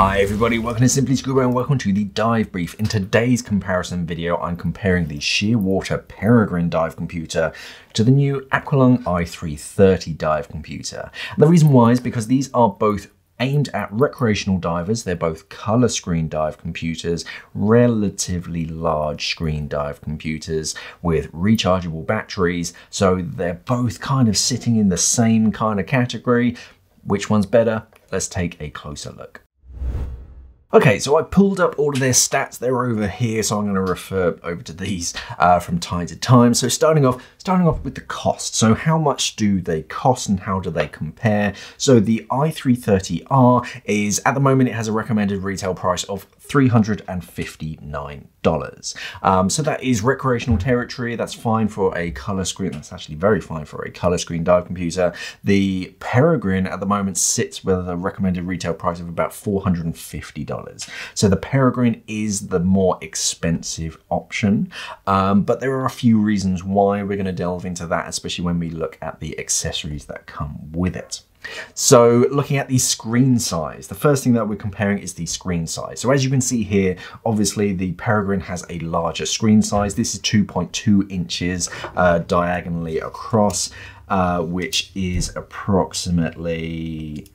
Hi everybody, welcome to Simply Scuba and welcome to the dive brief. In today's comparison video, I'm comparing the Shearwater Peregrine dive computer to the new Aqualung i330 dive computer. And the reason why is because these are both aimed at recreational divers. They're both color screen dive computers, relatively large screen dive computers with rechargeable batteries. So they're both kind of sitting in the same kind of category. Which one's better? Let's take a closer look. Okay, so I pulled up all of their stats. They're over here, so I'm going to refer over to these uh, from time to time. So starting off, starting off with the cost. So how much do they cost and how do they compare? So the i330R is, at the moment, it has a recommended retail price of $359. Um, so that is recreational territory. That's fine for a color screen. That's actually very fine for a color screen dive computer. The Peregrine at the moment sits with a recommended retail price of about $450. So the Peregrine is the more expensive option, um, but there are a few reasons why we're going to delve into that, especially when we look at the accessories that come with it. So looking at the screen size, the first thing that we're comparing is the screen size. So as you can see here, obviously the Peregrine has a larger screen size. This is 2.2 inches uh, diagonally across, uh, which is approximately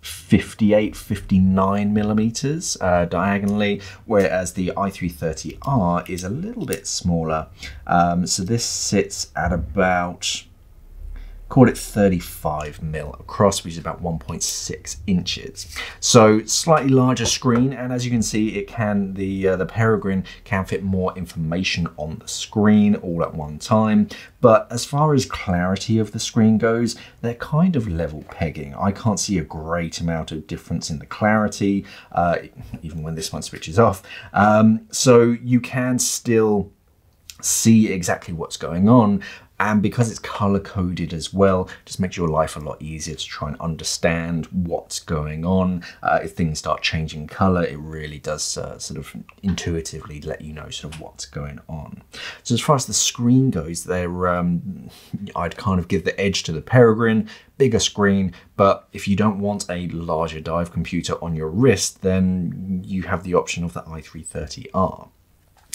58, 59 millimeters uh, diagonally, whereas the i330R is a little bit smaller. Um, so this sits at about call it 35 mil across, which is about 1.6 inches. So slightly larger screen, and as you can see, it can the uh, the Peregrine can fit more information on the screen all at one time. But as far as clarity of the screen goes, they're kind of level pegging. I can't see a great amount of difference in the clarity, uh, even when this one switches off. Um, so you can still see exactly what's going on and because it's color coded as well, just makes your life a lot easier to try and understand what's going on. Uh, if things start changing color, it really does uh, sort of intuitively let you know sort of what's going on. So as far as the screen goes, there um, I'd kind of give the edge to the Peregrine, bigger screen, but if you don't want a larger dive computer on your wrist, then you have the option of the i330R.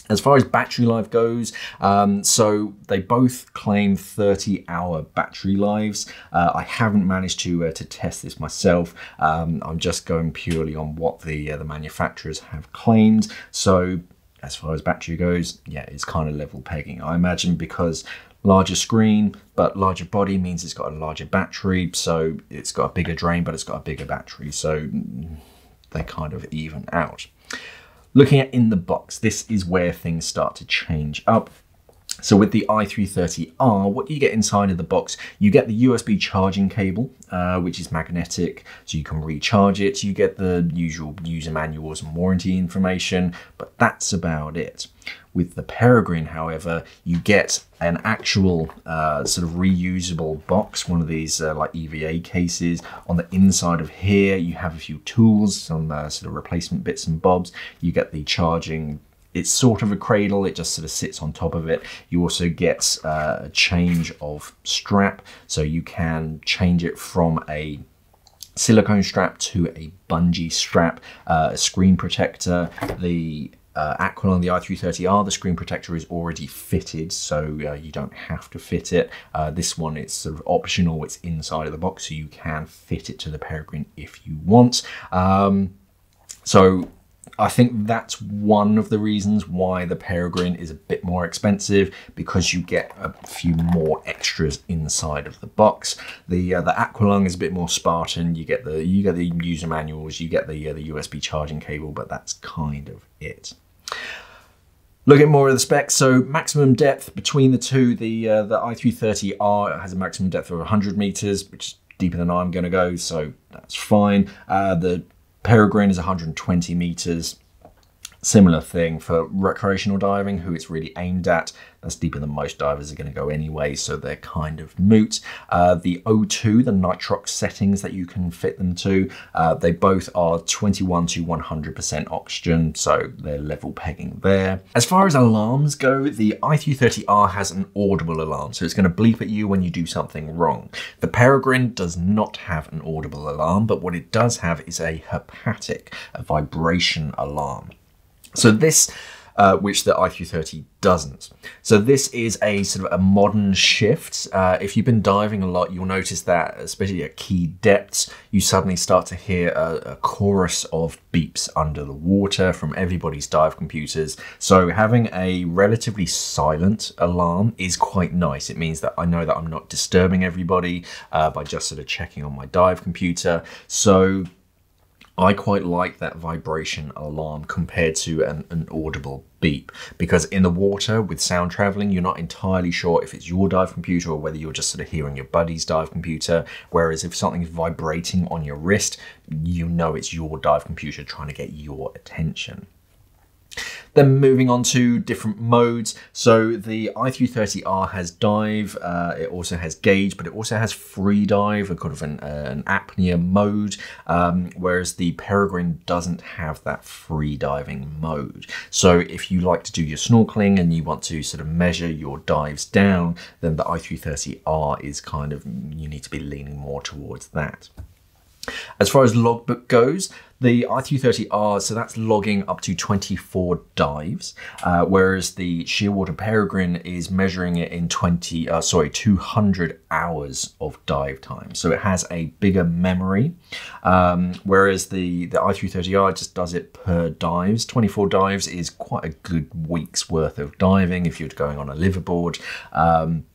As far as battery life goes, um, so they both claim 30 hour battery lives. Uh, I haven't managed to, uh, to test this myself. Um, I'm just going purely on what the, uh, the manufacturers have claimed. So as far as battery goes, yeah, it's kind of level pegging. I imagine because larger screen, but larger body means it's got a larger battery. So it's got a bigger drain, but it's got a bigger battery. So they kind of even out. Looking at in the box, this is where things start to change up. So with the i330R, what you get inside of the box, you get the USB charging cable, uh, which is magnetic, so you can recharge it. You get the usual user manuals and warranty information, but that's about it. With the Peregrine, however, you get an actual uh, sort of reusable box, one of these uh, like EVA cases. On the inside of here, you have a few tools, some uh, sort of replacement bits and bobs. You get the charging it's sort of a cradle, it just sort of sits on top of it. You also get uh, a change of strap, so you can change it from a silicone strap to a bungee strap, uh, a screen protector, the uh, Aqualung, the i330R, the screen protector is already fitted, so uh, you don't have to fit it. Uh, this one is sort of optional, it's inside of the box, so you can fit it to the Peregrine if you want. Um, so I think that's one of the reasons why the Peregrine is a bit more expensive because you get a few more extras inside of the box. The uh, the Aqualung is a bit more Spartan. You get the you get the user manuals, you get the uh, the USB charging cable, but that's kind of it. Look at more of the specs. So maximum depth between the two, the uh, the i330R has a maximum depth of 100 meters, which is deeper than I'm going to go, so that's fine. Uh, the Peregrine is 120 meters. Similar thing for recreational diving, who it's really aimed at. That's deeper than most divers are going to go anyway, so they're kind of moot. Uh, the O2, the nitrox settings that you can fit them to, uh, they both are 21 to 100% oxygen, so they're level pegging there. As far as alarms go, the i330R has an audible alarm, so it's going to bleep at you when you do something wrong. The Peregrine does not have an audible alarm, but what it does have is a haptic, a vibration alarm. So this, uh, which the i330 doesn't. So this is a sort of a modern shift. Uh, if you've been diving a lot, you'll notice that, especially at key depths, you suddenly start to hear a, a chorus of beeps under the water from everybody's dive computers. So having a relatively silent alarm is quite nice. It means that I know that I'm not disturbing everybody uh, by just sort of checking on my dive computer. So I quite like that vibration alarm compared to an, an, audible beep because in the water with sound traveling, you're not entirely sure if it's your dive computer or whether you're just sort of hearing your buddy's dive computer. Whereas if something's vibrating on your wrist, you know it's your dive computer trying to get your attention. Then moving on to different modes. So the i330R has dive, uh, it also has gauge, but it also has free dive, a kind of an, uh, an apnea mode, um, whereas the Peregrine doesn't have that free diving mode. So if you like to do your snorkeling and you want to sort of measure your dives down, then the i330R is kind of, you need to be leaning more towards that. As far as logbook goes, the i330R, so that's logging up to 24 dives, uh, whereas the Shearwater Peregrine is measuring it in 20, uh, sorry, 200 hours of dive time. So it has a bigger memory, um, whereas the, the i330R just does it per dives. 24 dives is quite a good week's worth of diving if you're going on a liveaboard, Um,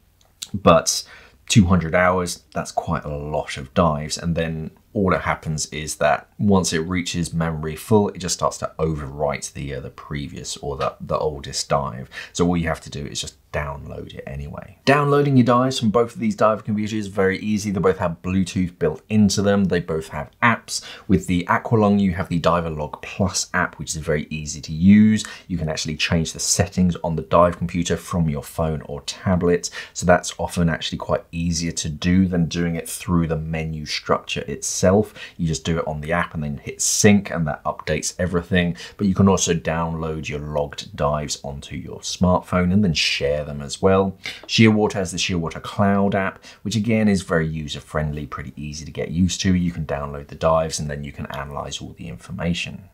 but 200 hours, that's quite a lot of dives. And then all that happens is that once it reaches memory full, it just starts to overwrite the uh, the previous or the, the oldest dive. So all you have to do is just download it anyway. Downloading your dives from both of these dive computers is very easy. They both have Bluetooth built into them. They both have apps. With the Aqualung, you have the Diverlog Plus app, which is very easy to use. You can actually change the settings on the dive computer from your phone or tablet. So that's often actually quite easier to do than doing it through the menu structure itself. You just do it on the app and then hit sync and that updates everything. But you can also download your logged dives onto your smartphone and then share share them as well. Shearwater has the Shearwater Cloud app, which again is very user friendly, pretty easy to get used to. You can download the dives and then you can analyze all the information.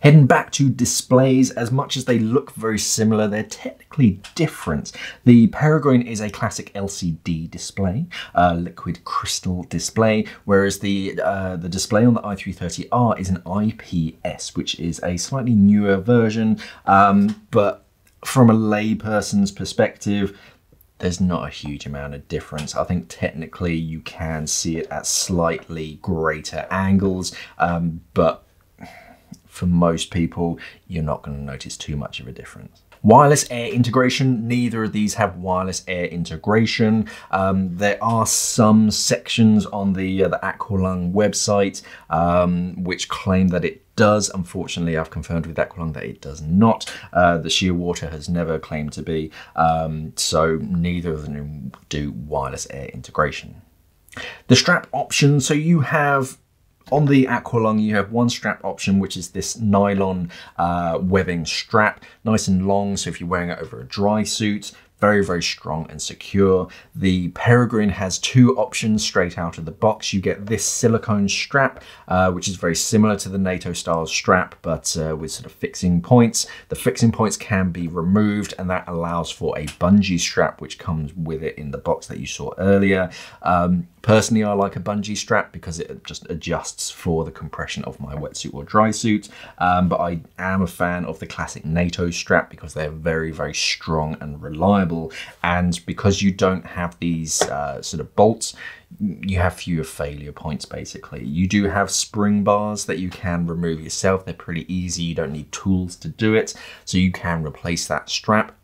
Heading back to displays, as much as they look very similar, they're technically different. The Peregrine is a classic LCD display, uh, liquid crystal display, whereas the uh, the display on the i330R is an IPS, which is a slightly newer version, um, but from a layperson's perspective, there's not a huge amount of difference. I think technically you can see it at slightly greater angles, um, but for most people, you're not going to notice too much of a difference. Wireless air integration, neither of these have wireless air integration. Um, there are some sections on the, uh, the Aqualung website um, which claim that it does. Unfortunately, I've confirmed with Aqualung that it does not. Uh, the Shearwater has never claimed to be, um, so neither of them do wireless air integration. The strap option, so you have on the Aqualung, you have one strap option, which is this nylon uh, webbing strap, nice and long. So if you're wearing it over a dry suit, very, very strong and secure. The Peregrine has two options straight out of the box. You get this silicone strap, uh, which is very similar to the NATO style strap, but uh, with sort of fixing points. The fixing points can be removed and that allows for a bungee strap, which comes with it in the box that you saw earlier. Um, Personally, I like a bungee strap because it just adjusts for the compression of my wetsuit or dry suit. Um, but I am a fan of the classic NATO strap because they're very, very strong and reliable. And because you don't have these uh, sort of bolts, you have fewer failure points basically. You do have spring bars that you can remove yourself. They're pretty easy. You don't need tools to do it. So you can replace that strap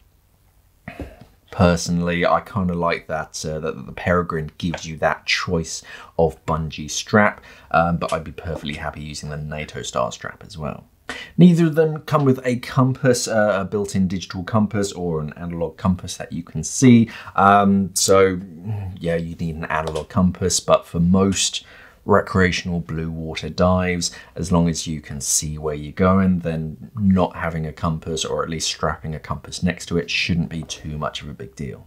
personally i kind of like that uh, that the peregrine gives you that choice of bungee strap um, but i'd be perfectly happy using the nato style strap as well Neither of them come with a compass, uh, a built-in digital compass or an analog compass that you can see. Um, so yeah, you need an analog compass, but for most recreational blue water dives, as long as you can see where you're going, then not having a compass or at least strapping a compass next to it shouldn't be too much of a big deal.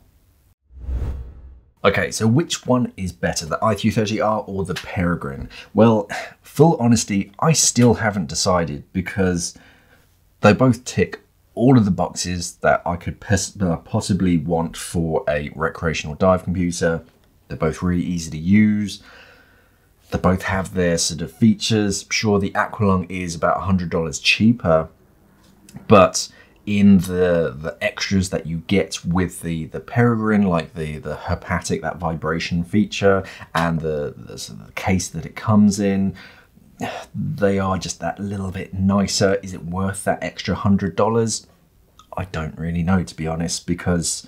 Okay, so which one is better, the i330R or the Peregrine? Well, full honesty, I still haven't decided because they both tick all of the boxes that I could uh, possibly want for a recreational dive computer. They're both really easy to use. They both have their sort of features. Sure, the Aqualung is about $100 cheaper, but in the the extras that you get with the the peregrine like the the haptic that vibration feature and the, the, the case that it comes in they are just that little bit nicer is it worth that extra hundred dollars i don't really know to be honest because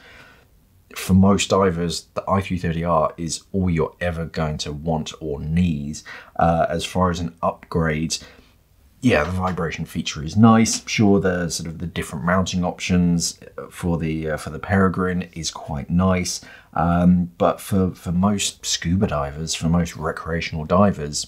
for most divers, the i330R is all you're ever going to want or need. Uh, as far as an upgrade, yeah, the vibration feature is nice. Sure, the sort of the different mounting options for the uh, for the Peregrine is quite nice. Um, but for for most scuba divers, for most recreational divers,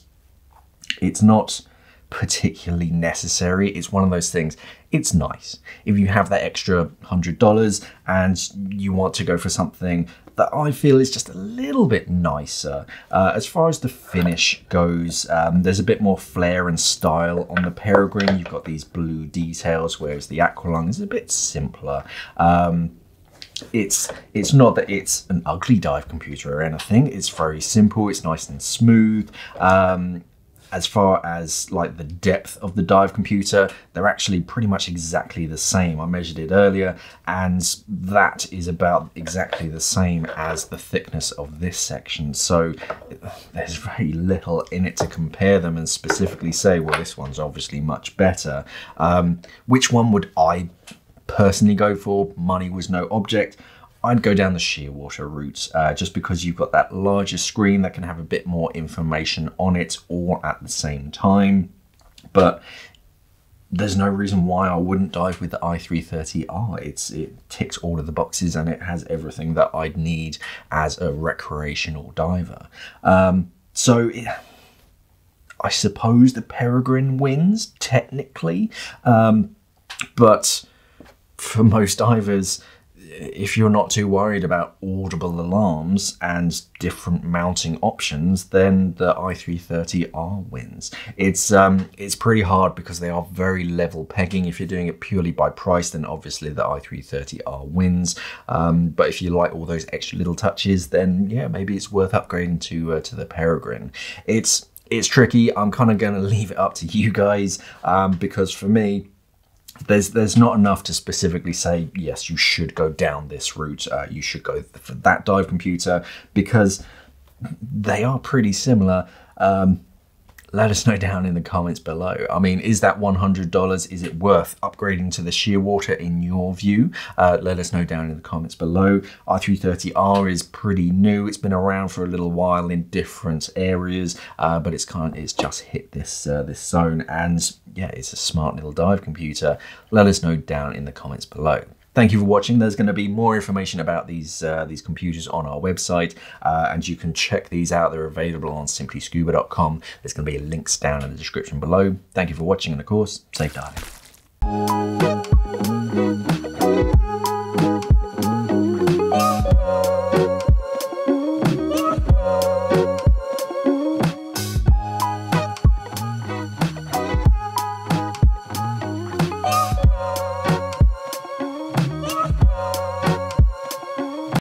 it's not particularly necessary. It's one of those things. It's nice if you have that extra hundred dollars and you want to go for something that I feel is just a little bit nicer. Uh, as far as the finish goes, um, there's a bit more flair and style on the Peregrine. You've got these blue details, whereas the Aqualung is a bit simpler. Um, it's it's not that it's an ugly dive computer or anything. It's very simple. It's nice and smooth. Um, as far as like the depth of the dive computer, they're actually pretty much exactly the same. I measured it earlier and that is about exactly the same as the thickness of this section. So there's very little in it to compare them and specifically say, well, this one's obviously much better. Um, which one would I personally go for? Money was no object. I'd go down the Shearwater route uh, just because you've got that larger screen that can have a bit more information on it all at the same time. But there's no reason why I wouldn't dive with the i330R. It's it ticks all of the boxes and it has everything that I'd need as a recreational diver. Um, so it, I suppose the Peregrine wins technically, um, but for most divers, if you're not too worried about audible alarms and different mounting options, then the i330R wins. It's um, it's pretty hard because they are very level pegging. If you're doing it purely by price, then obviously the i330R wins. Um, but if you like all those extra little touches, then yeah, maybe it's worth upgrading to uh, to the Peregrine. It's it's tricky. I'm kind of going to leave it up to you guys um, because for me, there's there's not enough to specifically say yes you should go down this route uh, you should go for that dive computer because they are pretty similar. Um, let us know down in the comments below. I mean, is that $100? Is it worth upgrading to the Shearwater in your view? Uh, let us know down in the comments below. i330R is pretty new. It's been around for a little while in different areas, uh, but it's kind of, it's just hit this uh, this zone and yeah, it's a smart little dive computer. Let us know down in the comments below. Thank you for watching. There's going to be more information about these uh, these computers on our website, uh, and you can check these out. They're available on simplyscuba.com. There's going to be links down in the description below. Thank you for watching, and of course, safe diving.